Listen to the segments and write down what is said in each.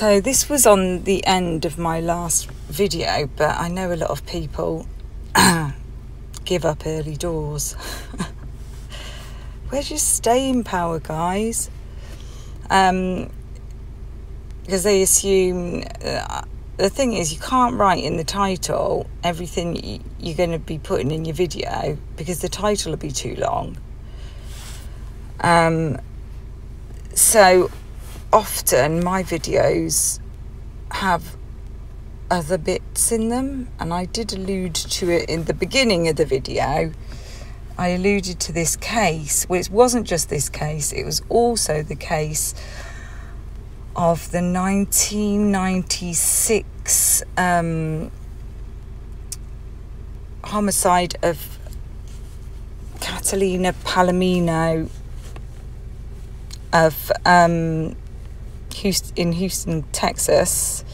So this was on the end of my last video, but I know a lot of people give up early doors. Where's your staying power, guys? Um, because they assume uh, the thing is you can't write in the title everything you're going to be putting in your video because the title will be too long. Um, so often my videos have other bits in them, and I did allude to it in the beginning of the video. I alluded to this case, which wasn't just this case, it was also the case of the 1996 um, homicide of Catalina Palomino of um, Houston, in Houston, Texas,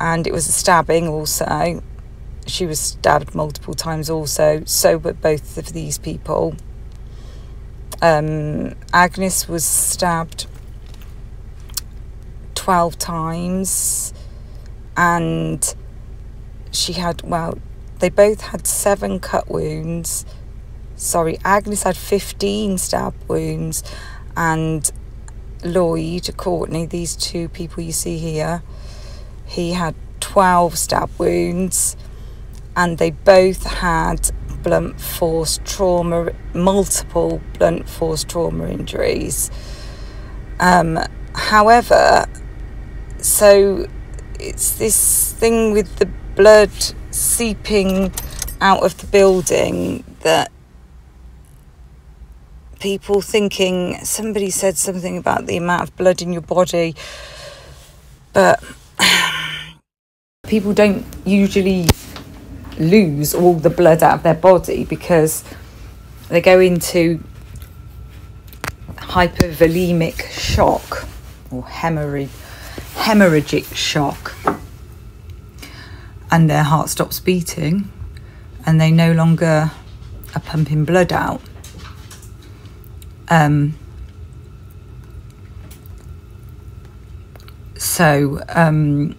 and it was a stabbing also. She was stabbed multiple times also. So were both of these people. Um, Agnes was stabbed 12 times and she had, well, they both had seven cut wounds. Sorry, Agnes had 15 stab wounds and Lloyd Courtney, these two people you see here, he had 12 stab wounds and they both had blunt force trauma, multiple blunt force trauma injuries. Um, however, so it's this thing with the blood seeping out of the building that people thinking somebody said something about the amount of blood in your body, but people don't usually lose all the blood out of their body because they go into hypervolemic shock or hemorrhagic shock and their heart stops beating and they no longer are pumping blood out. Um, so um,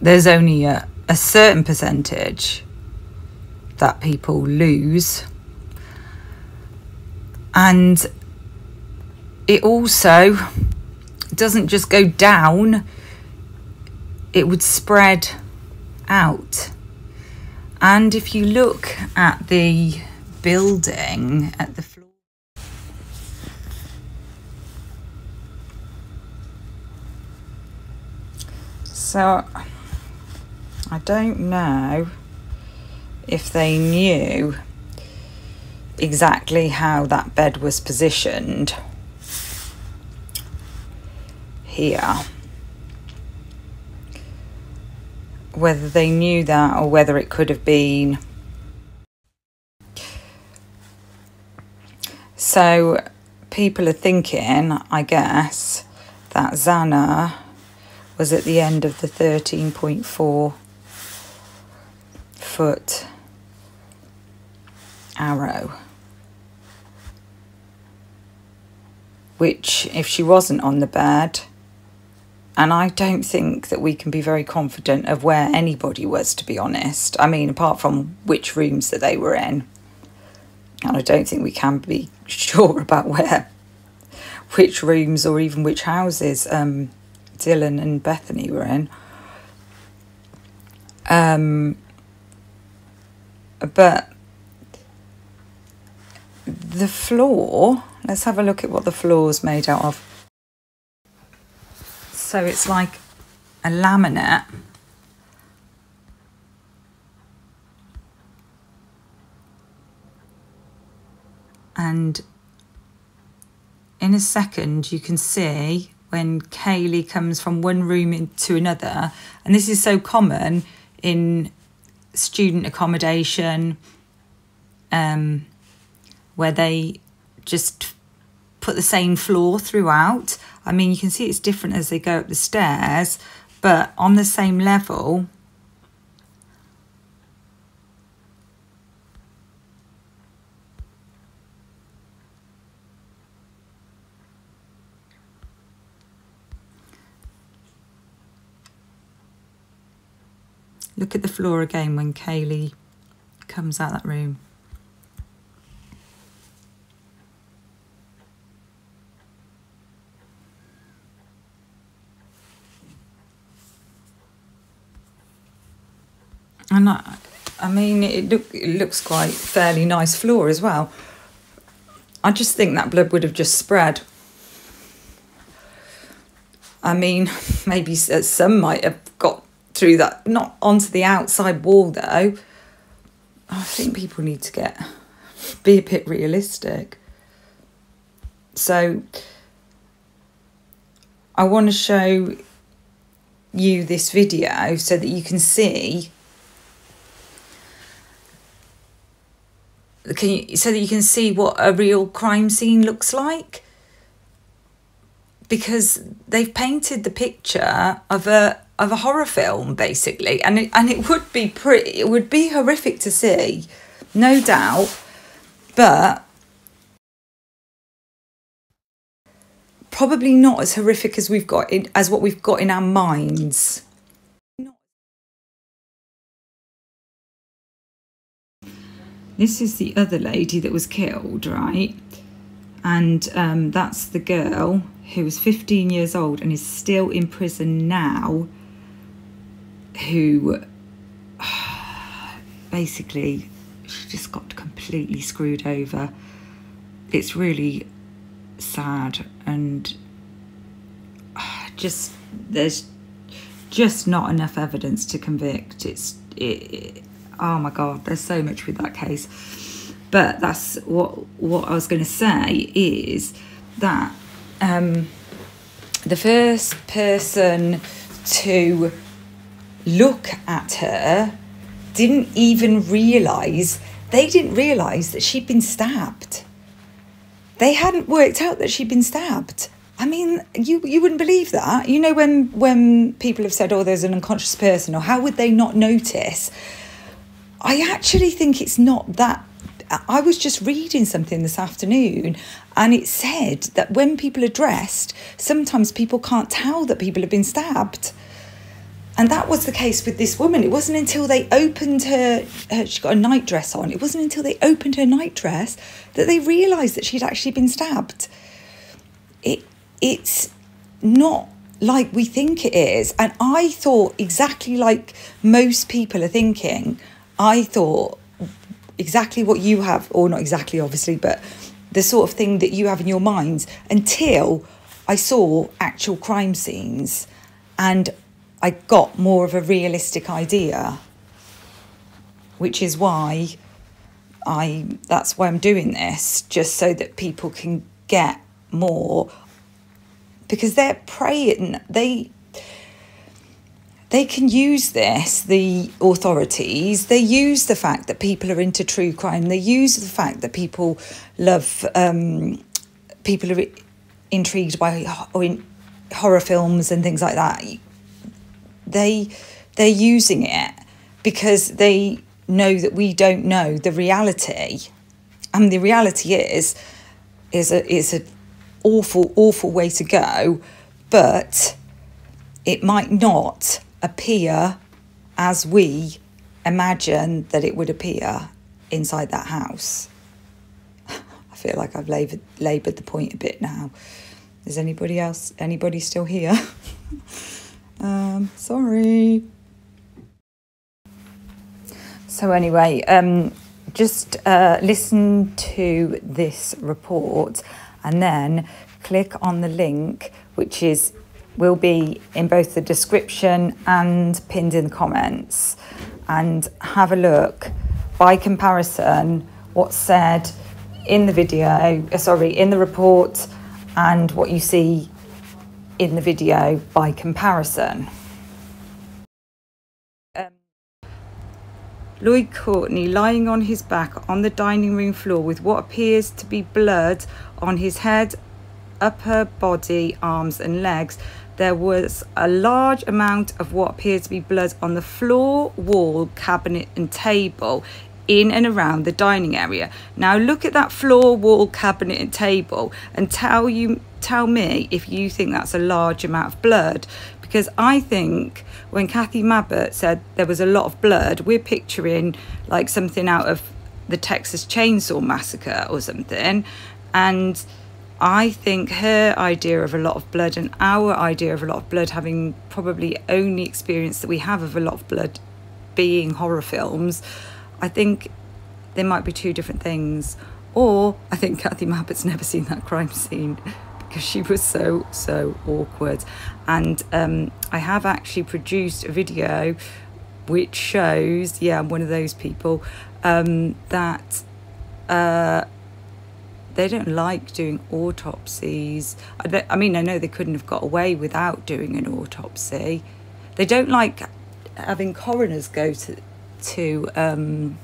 there's only a, a certain percentage that people lose. And it also doesn't just go down, it would spread out. And if you look at the building at the So I don't know if they knew exactly how that bed was positioned here. Whether they knew that or whether it could have been. So people are thinking, I guess, that Xana was at the end of the 13.4 foot arrow. Which, if she wasn't on the bed, and I don't think that we can be very confident of where anybody was, to be honest. I mean, apart from which rooms that they were in. And I don't think we can be sure about where, which rooms or even which houses um, Dylan and Bethany were in. Um, but the floor, let's have a look at what the floor is made out of. So it's like a laminate. And in a second, you can see when Kaylee comes from one room into another. And this is so common in student accommodation um, where they just put the same floor throughout. I mean, you can see it's different as they go up the stairs, but on the same level, Look at the floor again when Kaylee comes out that room. And I, I mean, it, look, it looks quite fairly nice floor as well. I just think that blood would have just spread. I mean, maybe some might have got through that, not onto the outside wall though. I think people need to get be a bit realistic. So I want to show you this video so that you can see can you, so that you can see what a real crime scene looks like because they've painted the picture of a of a horror film basically. And it, and it would be pretty it would be horrific to see no doubt but probably not as horrific as we've got in, as what we've got in our minds. This is the other lady that was killed right? And um, that's the girl who was 15 years old and is still in prison now who basically she just got completely screwed over. It's really sad and just there's just not enough evidence to convict. It's it, it, oh my god, there's so much with that case. But that's what what I was going to say is that um, the first person to look at her didn't even realize they didn't realize that she'd been stabbed. They hadn't worked out that she'd been stabbed. I mean you you wouldn't believe that. You know when when people have said oh there's an unconscious person or how would they not notice? I actually think it's not that I was just reading something this afternoon and it said that when people are dressed, sometimes people can't tell that people have been stabbed. And that was the case with this woman. It wasn't until they opened her, her she got a night dress on, it wasn't until they opened her nightdress that they realised that she'd actually been stabbed. It, it's not like we think it is. And I thought exactly like most people are thinking. I thought exactly what you have, or not exactly, obviously, but the sort of thing that you have in your minds until I saw actual crime scenes and I got more of a realistic idea, which is why I that's why I'm doing this, just so that people can get more because they're praying they they can use this, the authorities, they use the fact that people are into true crime, they use the fact that people love, um, people are intrigued by or in horror films and things like that. They, they're using it because they know that we don't know the reality. And the reality is, is a, is a awful, awful way to go, but it might not appear as we imagine that it would appear inside that house. I feel like I've laboured, laboured the point a bit now. Is anybody else, anybody still here? um, sorry. So anyway, um, just uh, listen to this report and then click on the link, which is will be in both the description and pinned in the comments. And have a look by comparison what's said in the video, uh, sorry, in the report and what you see in the video by comparison. Um, Lloyd Courtney lying on his back on the dining room floor with what appears to be blood on his head, upper body, arms and legs there was a large amount of what appeared to be blood on the floor, wall, cabinet, and table in and around the dining area. Now look at that floor, wall, cabinet, and table and tell you tell me if you think that's a large amount of blood because I think when Cathy Mabbutt said there was a lot of blood, we're picturing like something out of the Texas Chainsaw Massacre or something. And I think her idea of a lot of blood and our idea of a lot of blood, having probably only experience that we have of a lot of blood being horror films, I think there might be two different things. Or I think Cathy Mabbutt's never seen that crime scene because she was so, so awkward. And um, I have actually produced a video which shows, yeah, I'm one of those people, um, that uh, they don't like doing autopsies. I, I mean, I know they couldn't have got away without doing an autopsy. They don't like having coroners go to to um,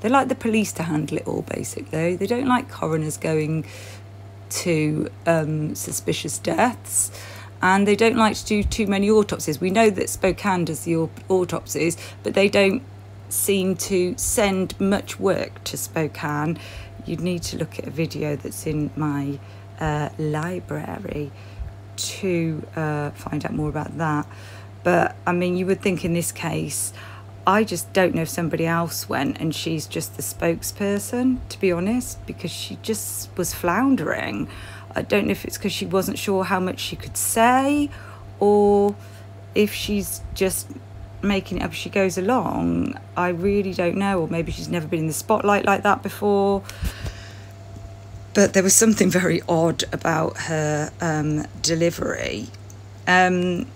they like the police to handle it all basically. They don't like coroners going to um, suspicious deaths and they don't like to do too many autopsies. We know that spokane does the autopsies but they don't seem to send much work to spokane. You'd need to look at a video that's in my uh, library to uh, find out more about that. But I mean, you would think in this case, I just don't know if somebody else went and she's just the spokesperson, to be honest, because she just was floundering. I don't know if it's because she wasn't sure how much she could say or if she's just making it up as she goes along. I really don't know, or maybe she's never been in the spotlight like that before. But there was something very odd about her um, delivery. Um,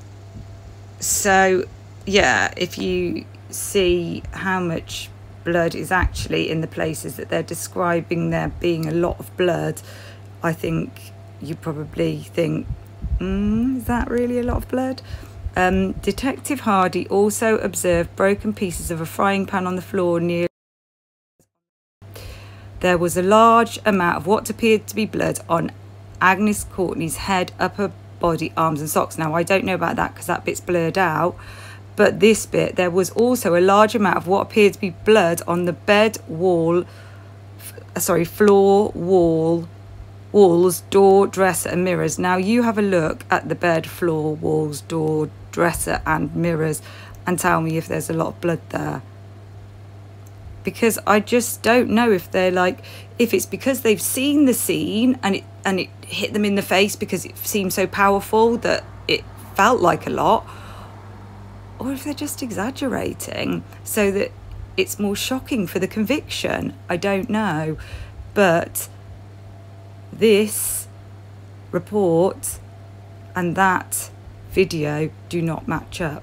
so, yeah, if you see how much blood is actually in the places that they're describing there being a lot of blood, I think you probably think, mm, is that really a lot of blood? Um, Detective Hardy also observed broken pieces of a frying pan on the floor near. There was a large amount of what appeared to be blood on Agnes Courtney's head, upper body, arms and socks. Now, I don't know about that because that bit's blurred out. But this bit, there was also a large amount of what appeared to be blood on the bed wall, uh, sorry, floor, wall, walls, door, dresser and mirrors. Now you have a look at the bed, floor, walls, door, dresser and mirrors and tell me if there's a lot of blood there because I just don't know if they're like if it's because they've seen the scene and it and it hit them in the face because it seemed so powerful that it felt like a lot or if they're just exaggerating so that it's more shocking for the conviction I don't know. But this report and that video do not match up